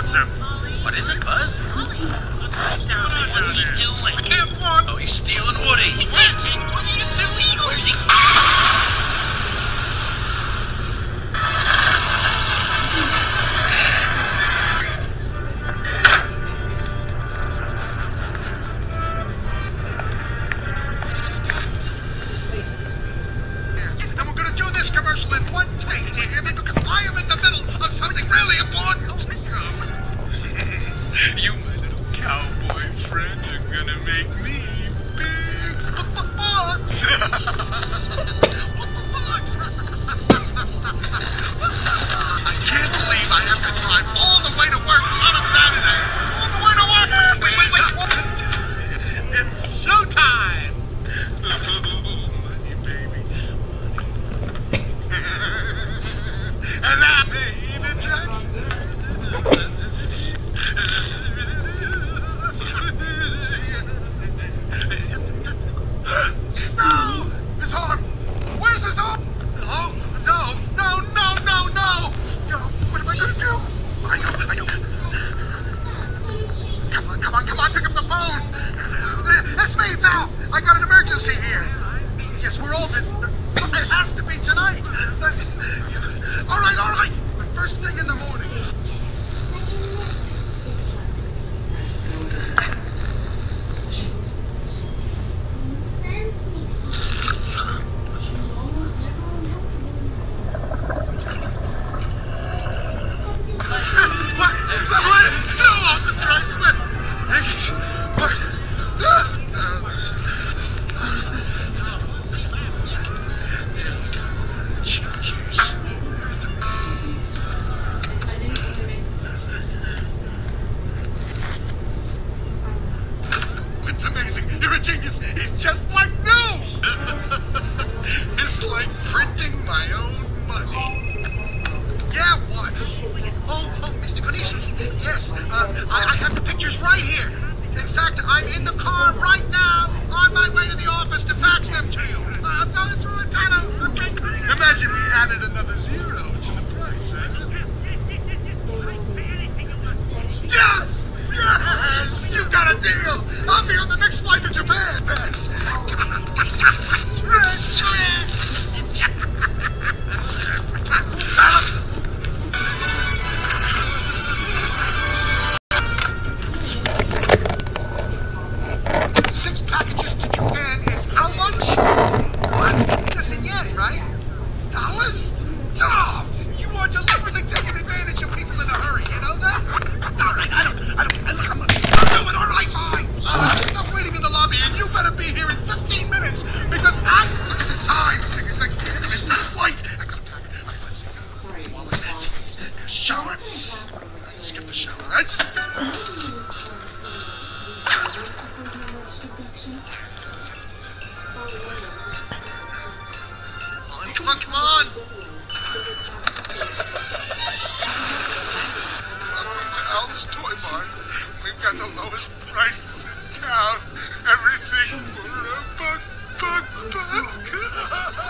What's up? What is it, What's he doing? I can't walk. Oh, he's stealing Woody. What? What are you doing? genius. He's just like me. it's like printing my own money. Yeah, what? Oh, oh Mr. Konishi, yes, uh, I, I have the pictures right here. the shower. I just. come on, come on! Welcome to Al's Toy Barn. We've got the lowest prices in town. Everything for a buck, buck, buck.